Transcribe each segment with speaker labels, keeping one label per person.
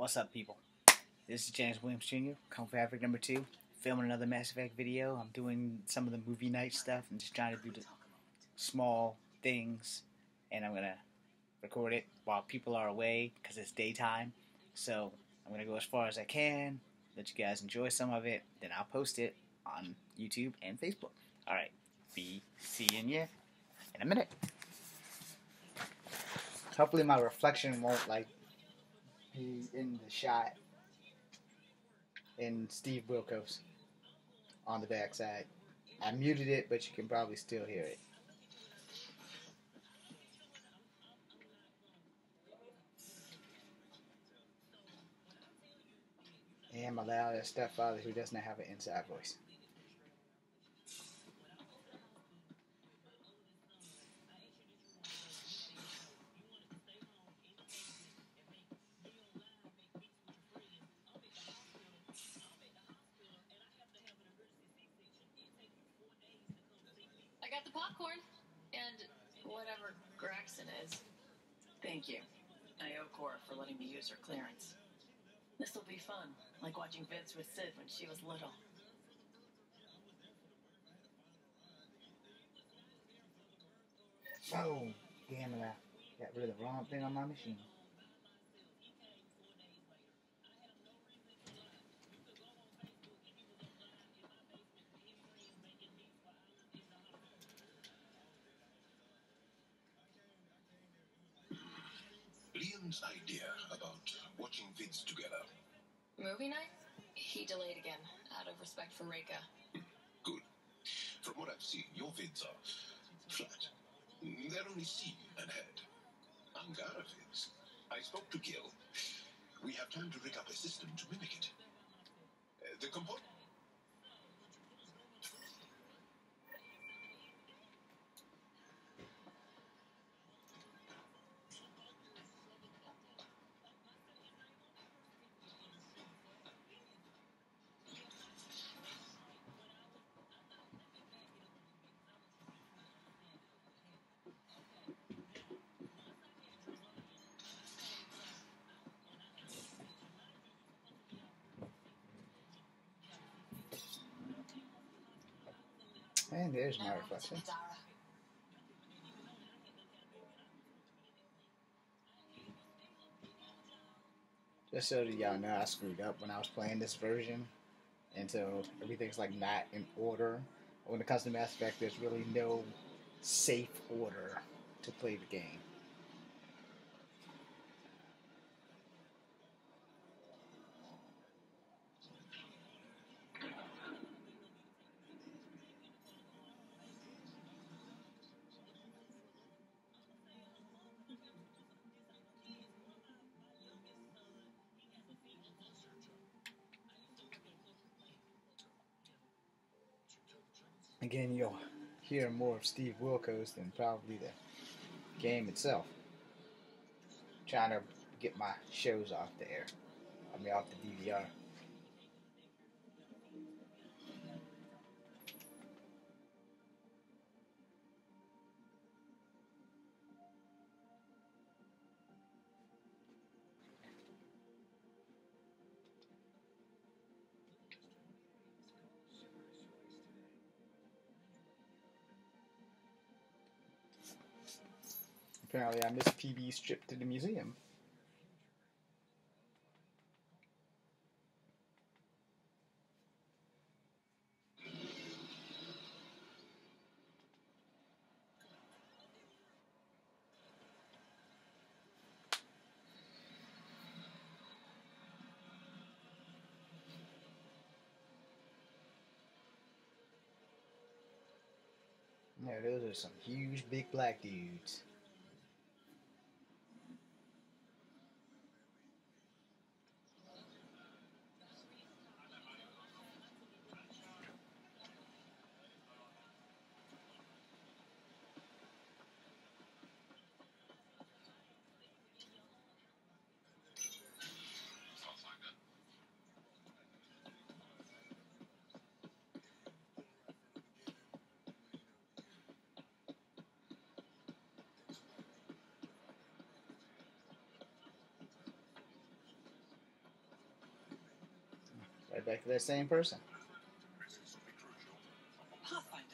Speaker 1: What's up, people? This is James Williams Jr., Kung Fu Havok number two, filming another Mass Effect video. I'm doing some of the movie night stuff and just trying to do the small things, and I'm gonna record it while people are away because it's daytime. So I'm gonna go as far as I can, let you guys enjoy some of it, then I'll post it on YouTube and Facebook. All right, be seeing you in a minute. Hopefully, my reflection won't like be in the shot and Steve Wilkos on the backside. I muted it, but you can probably still hear it. And my loud stepfather who does not have an inside voice.
Speaker 2: Like watching Vince with Sid when she was little.
Speaker 1: Oh, damn it! I got rid of the wrong thing on my machine.
Speaker 3: Liam's idea about watching vids together.
Speaker 4: Movie night? He delayed again, out of respect for Reika.
Speaker 3: Good. From what I've seen, your vids are flat. They're only seen and heard. Angara vids. I spoke to Gil. We have time to rig up a system to mimic it. Uh, the comport.
Speaker 1: And there's my reflection. Just so that y'all know, I screwed up when I was playing this version, and so everything's like not in order. When it comes to Mass Effect, there's really no safe order to play the game. Again, you'll hear more of Steve Wilkos than probably the game itself. trying to get my shows off the air. I mean, off the DVR. Apparently, I missed Peebee's trip to the museum. Yeah, those are some huge, big black dudes. Right back to that same person.
Speaker 2: Pathfinder.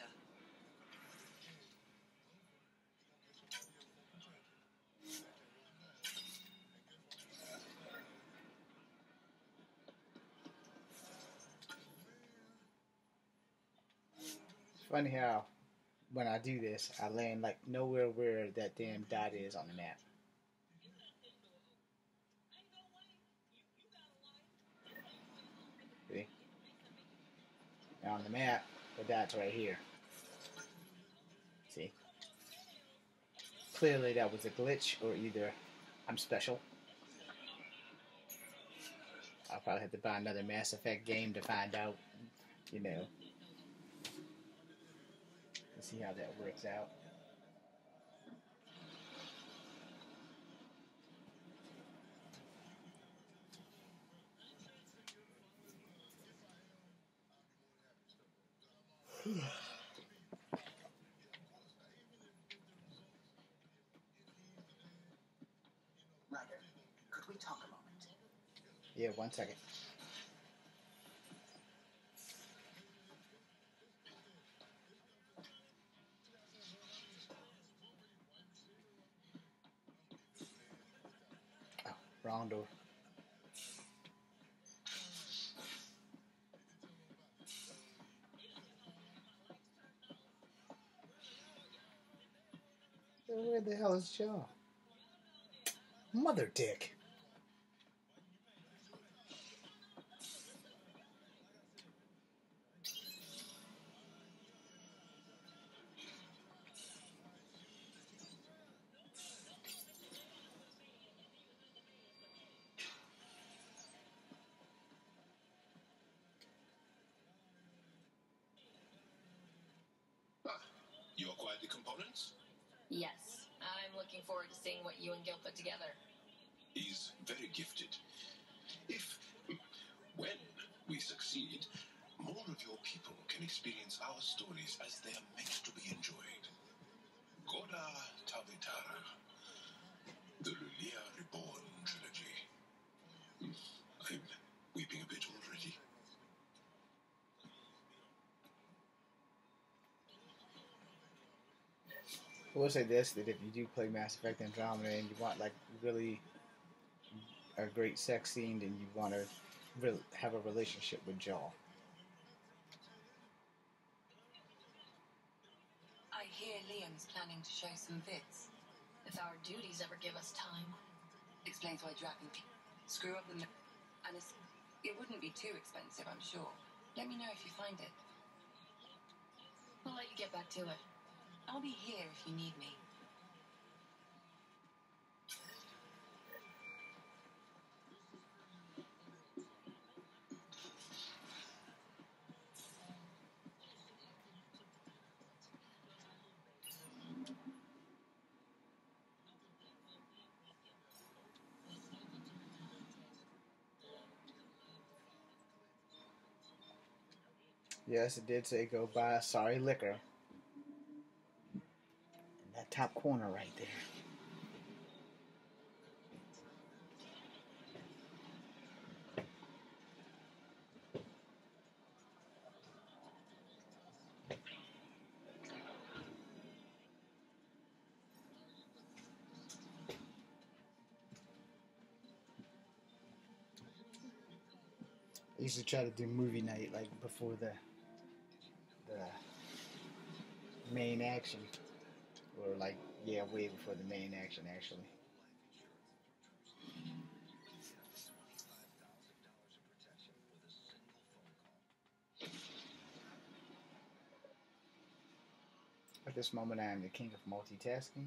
Speaker 1: Funny how when I do this, I land like nowhere where that damn dot is on the map. See? Now on the the right here. See? Clearly that was a glitch, or either I'm special. I'll probably have to buy another Mass Effect game to find out, you know. Let's see how that works out.
Speaker 5: Ryder, could we talk a moment?
Speaker 1: Yeah, one second. Where the hell is Joe? Mother dick.
Speaker 3: Ah, you acquired the components?
Speaker 4: Yes, I'm looking forward to seeing what you and Gil put together.
Speaker 3: He's very gifted. If, when we succeed, more of your people can experience our stories as they are meant to be enjoyed. Goda Tavitara, the Lulia Reborn trilogy. Hmm, I'm weeping a bit already.
Speaker 1: I will say this: that if you do play Mass Effect Andromeda and you want like really a great sex scene, and you want to really have a relationship with Jaal,
Speaker 6: I hear Liam's planning to show some vids.
Speaker 4: If our duties ever give us time.
Speaker 6: Explains why Dragon screw up the. And it's, it wouldn't be too expensive, I'm sure. Let me know if you find it.
Speaker 4: I'll let you get back to it.
Speaker 6: I'll be here if you need me.
Speaker 1: yes, it did say go buy Sorry Liquor. Top corner right there. I used to try to do movie night like before the the main action, or like yeah, way before the main action actually. At this moment, I am the king of multitasking.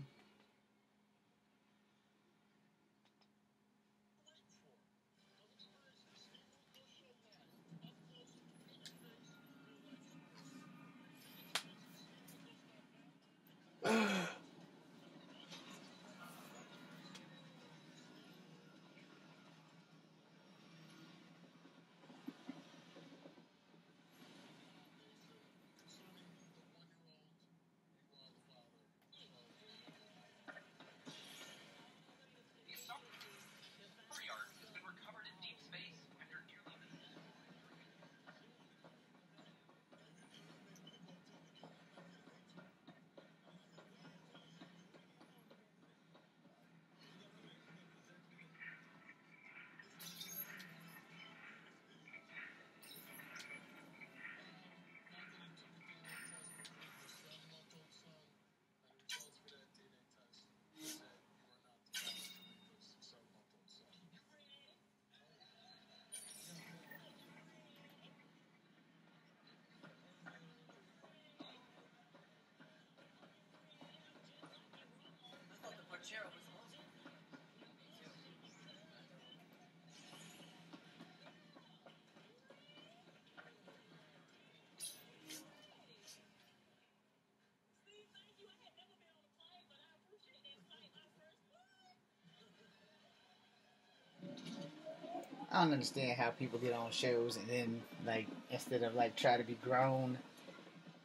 Speaker 1: I don't understand how people get on shows and then like instead of like try to be grown,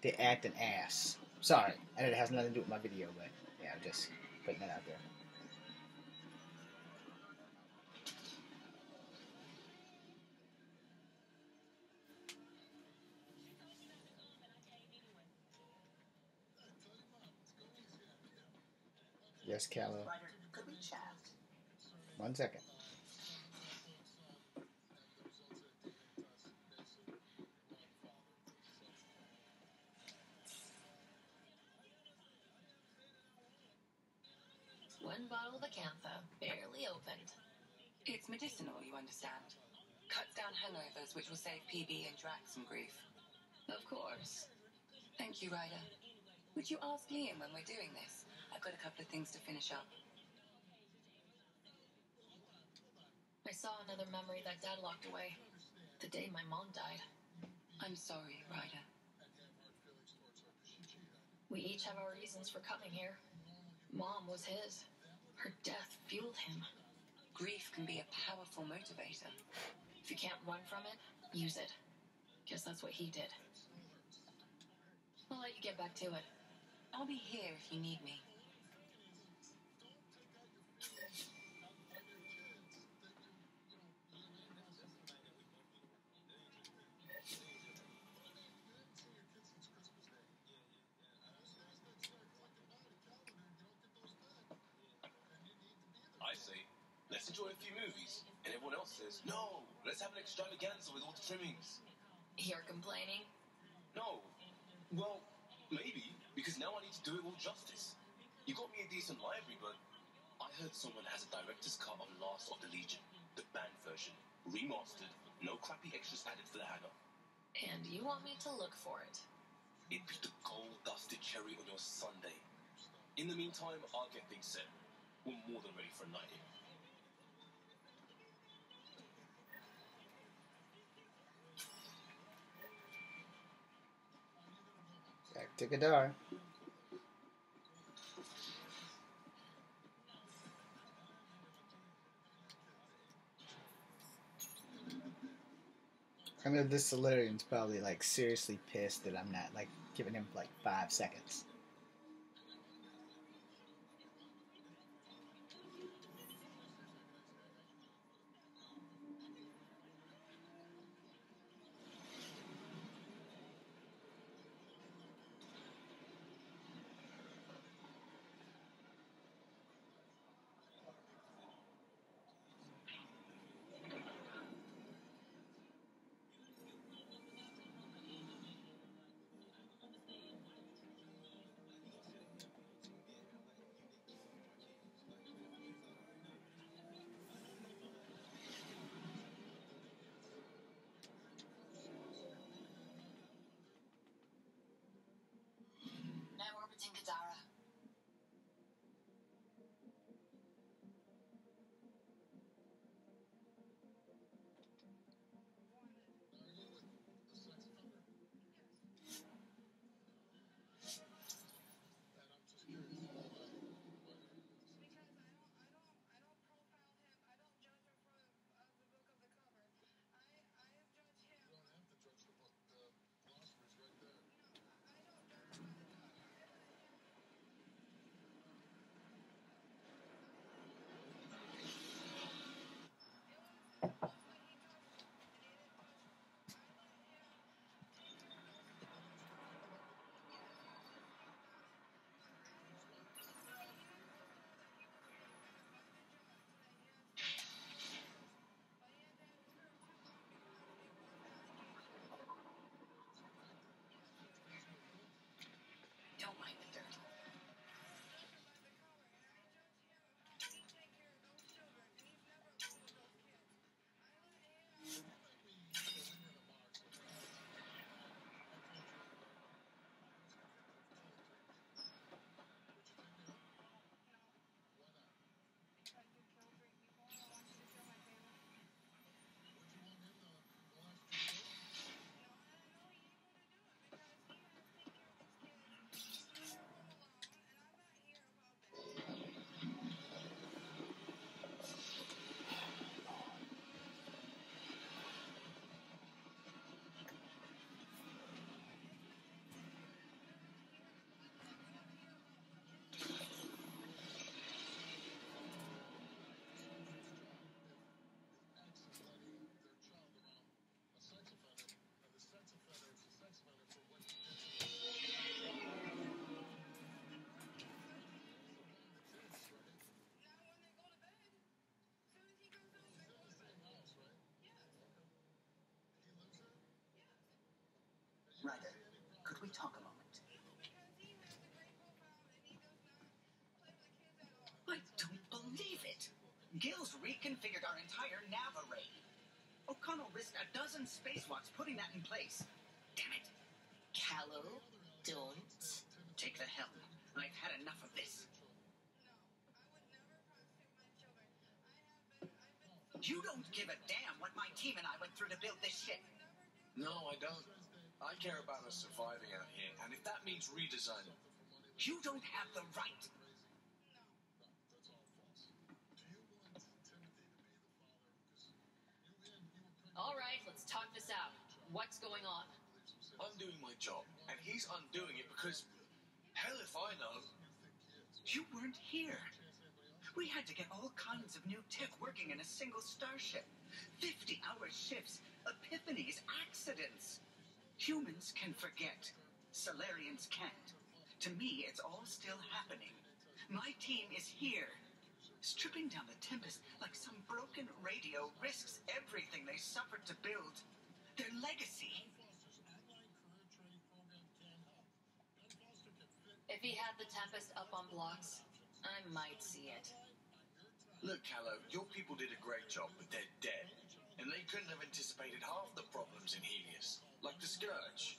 Speaker 1: they act an ass. Sorry, I know it has nothing to do with my video, but yeah, I'm just putting that out there. Yes, Kallo.
Speaker 5: Ryder, could we chat?
Speaker 1: One second.
Speaker 4: One bottle of Acantha, barely opened.
Speaker 6: It's medicinal, you understand. Cuts down hangovers, which will save Peebee and Drack some grief.
Speaker 4: Of course.
Speaker 6: Thank you, Ryder. Would you ask Liam when we're doing this? I've got a couple of things to finish up.
Speaker 4: I saw another memory that Dad locked away. The day my mom died.
Speaker 6: I'm sorry, Ryder.
Speaker 4: We each have our reasons for coming here. Mom was his. Her death fueled him.
Speaker 6: Grief can be a powerful motivator.
Speaker 4: If you can't run from it, use it. Guess that's what he did. I'll let you get back to it.
Speaker 6: I'll be here if you need me.
Speaker 7: I say, let's enjoy a few movies. And everyone else says, no, let's have an extravaganza with all the trimmings.
Speaker 4: You're complaining?
Speaker 7: No. Well, maybe, because now I need to do it all justice. You got me a decent library, but I heard someone has a director's cut on Last of the Legion, the banned version, remastered, no crappy extras added for the hanger.
Speaker 4: And you want me to look for it?
Speaker 7: It'd be the gold dusted cherry on your Sunday. In the meantime, I'll get things set. We're more than ready for a night in.
Speaker 1: To Gadar. I know this Salarian's probably like seriously pissed that I'm not like giving him like five seconds.
Speaker 5: Talk a moment? I don't believe it. Gil's reconfigured our entire nav array. O'Connell risked a dozen spacewalks putting that in place. Damn it.
Speaker 8: Kallo, don't.
Speaker 5: Take the helm. I've had enough of this. You don't give a damn what my team and I went through to build this ship.
Speaker 9: No, I don't. I care about us surviving out here, and if that means redesigning,
Speaker 5: You don't have the right.
Speaker 4: All right, let's talk this out. What's going on?
Speaker 9: I'm doing my job, and he's undoing it because, hell if I know.
Speaker 5: You weren't here. We had to get all kinds of new tech working in a single starship. 50 hour shifts, epiphanies, accidents. Humans can forget. Salarians can't. To me, it's all still happening. My team is here. Stripping down the Tempest like some broken radio risks everything they suffered to build. Their legacy.
Speaker 4: If he had the Tempest up on blocks, I might see it.
Speaker 9: Look, Kallo, your people did a great job, but they're dead. And they couldn't have anticipated half the problems in Heleus, like the Scourge.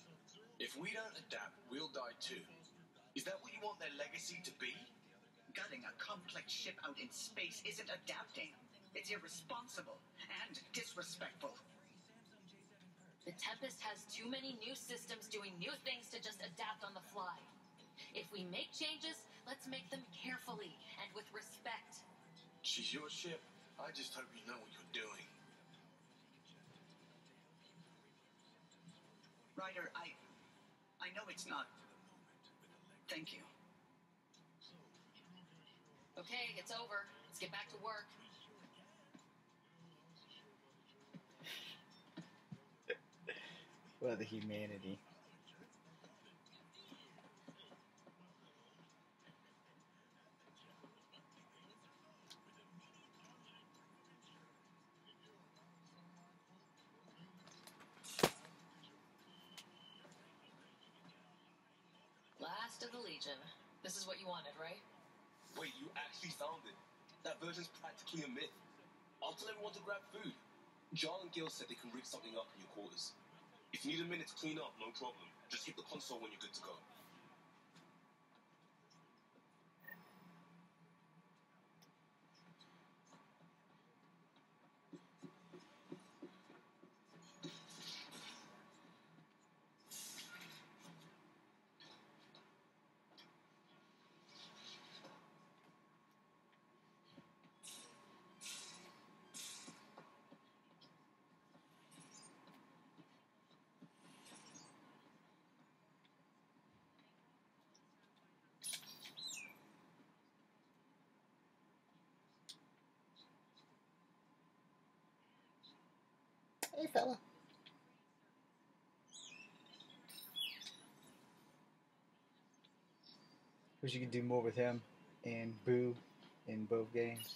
Speaker 9: If we don't adapt, we'll die too. Is that what you want their legacy to be?
Speaker 5: Gutting a complex ship out in space isn't adapting. It's irresponsible and disrespectful.
Speaker 4: The Tempest has too many new systems doing new things to just adapt on the fly. If we make changes, let's make them carefully and with respect.
Speaker 9: She's your ship. I just hope you know what you're doing.
Speaker 5: Ryder, I. I know it's not. Thank you.
Speaker 4: Okay, it's over. Let's get back to work.
Speaker 1: Well, the humanity.
Speaker 4: Last of the Legion. This is what you wanted, right?
Speaker 9: Wait, you actually found it? That version's practically a myth. I'll tell everyone to grab food. Jaal and Gil said they can rig something up in your quarters. If you need a minute to clean up, no problem. Just hit the console when you're good to go.
Speaker 1: Hey, fella. Wish you could do more with him and Boo in both games.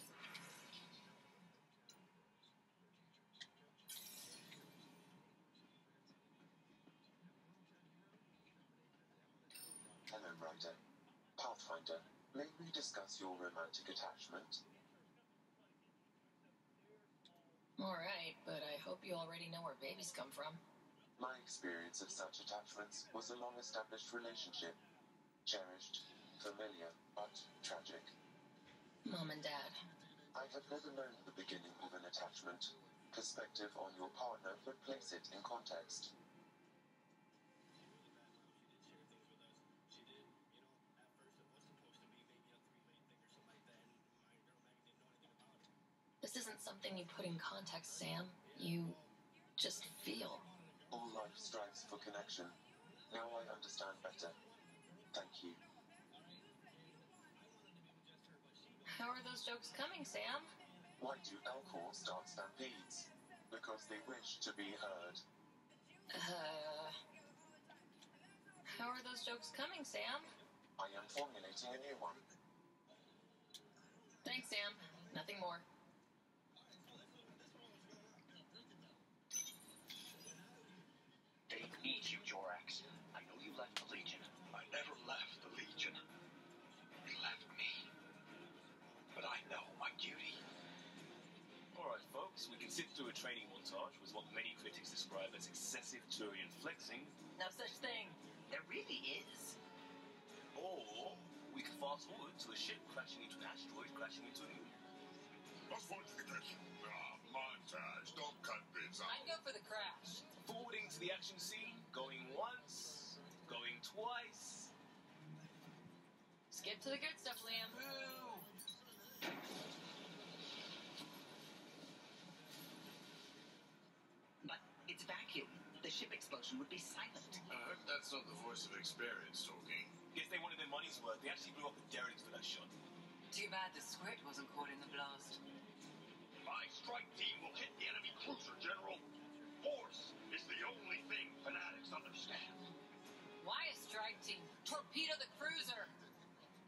Speaker 10: Hello, Ryder. Pathfinder, may we discuss your romantic attachment?
Speaker 4: All right, but I hope you already know where babies come from.
Speaker 10: My experience of such attachments was a long established relationship. Cherished, familiar, but tragic.
Speaker 4: Mom and Dad.
Speaker 10: I have never known the beginning of an attachment. Perspective on your partner would place it in context.
Speaker 4: This isn't something you put in context, Sam. You just feel.
Speaker 10: All life strives for connection. Now I understand better. Thank you.
Speaker 4: How are those jokes coming, Sam?
Speaker 10: Why do Elcor start stampedes? Because they wish to be heard.
Speaker 4: Uh. How are those jokes coming, Sam?
Speaker 10: I am formulating a new one.
Speaker 4: Thanks, Sam. Nothing more.
Speaker 11: They need you, Jorax. I know you left
Speaker 3: Legion. I never left the Legion. It left me. But I know my duty.
Speaker 7: Alright, folks, we can sit through a training montage with what many critics describe as excessive Turian flexing,
Speaker 2: No such thing. There really is.
Speaker 7: or we can fast forward to a ship crashing into an asteroid crashing into a moon.
Speaker 3: Let's watch the Ah, montage. Don't cut bits
Speaker 6: I'd go for the crash.
Speaker 7: Forwarding to the action scene, going once, going twice.
Speaker 6: Skip to the good stuff, Liam.
Speaker 5: But it's vacuum. The ship explosion would be silent.
Speaker 3: I hope that's not the voice of experience talking.
Speaker 7: Guess they wanted their money's worth. They actually blew up a derelict for that shot.
Speaker 6: Too bad the squirt wasn't caught in the blast.
Speaker 3: My strike team will hit the enemy cruiser, General. Force is the only thing fanatics understand.
Speaker 6: Why a strike team? Torpedo the cruiser!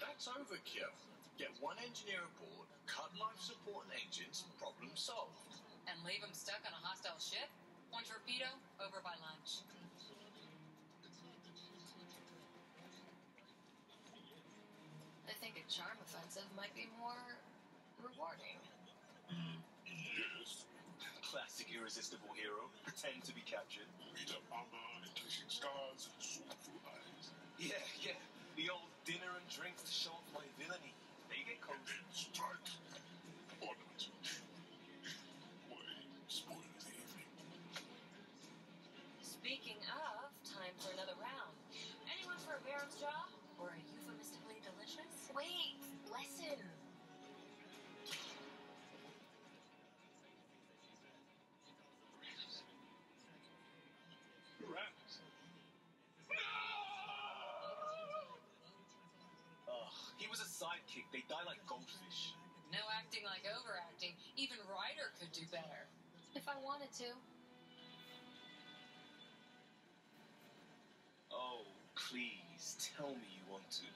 Speaker 3: That's overkill. Get one engineer aboard, cut life support and engines, problem solved.
Speaker 6: And leave them stuck on a hostile ship? One torpedo, over by lunch. I think a charm offensive might be more rewarding.
Speaker 3: Yes.
Speaker 7: Classic irresistible hero. Pretend to be captured.
Speaker 3: Meet up armor and twisting scars and soulful eyes.
Speaker 7: Yeah, yeah. The old dinner and drinks to show off my villainy. They get
Speaker 3: And
Speaker 7: cold.
Speaker 3: then strike. Or not. Way spoils the evening.
Speaker 4: Speaking of, time for another round. Anyone for a Baron's jaw? Or a euphemistically delicious? Wait,
Speaker 6: No acting like overacting. Even Ryder could do better.
Speaker 4: If I wanted to.
Speaker 7: Oh, please, tell me you want to.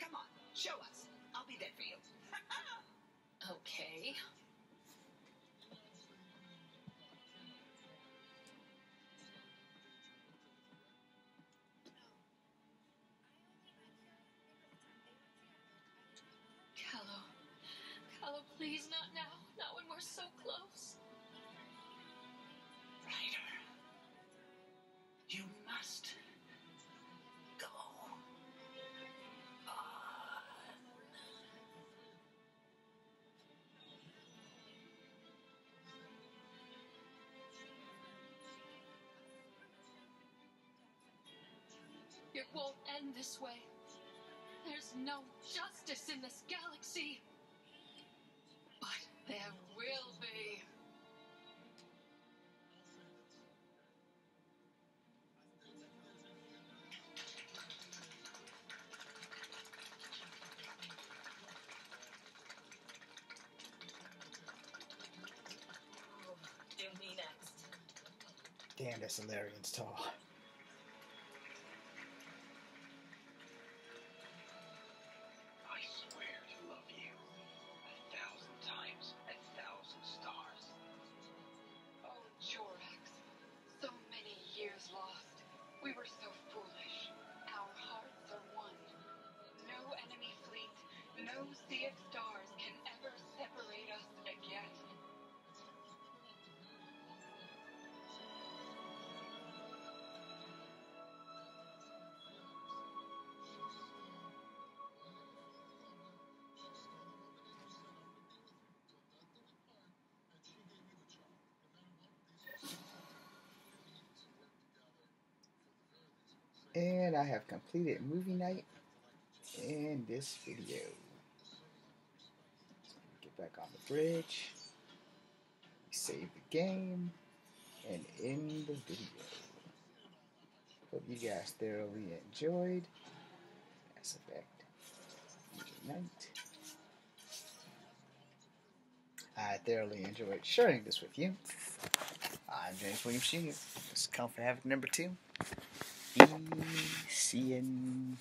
Speaker 5: Come on, show us. I'll be there for you.
Speaker 4: Please, not now. Not when we're so close.
Speaker 5: Ryder. You must go on.
Speaker 4: It won't end this way. There's no justice in this galaxy. But there will be.
Speaker 2: Do me next.
Speaker 1: Damn, that Salarian's tall. And I have completed movie night in this video. Get back on the bridge, save the game, and end the video. Hope you guys thoroughly enjoyed Mass Effect Movie Night. I thoroughly enjoyed sharing this with you. I'm James Williams Jr. This is Kung Fu Havok number two. Be seeing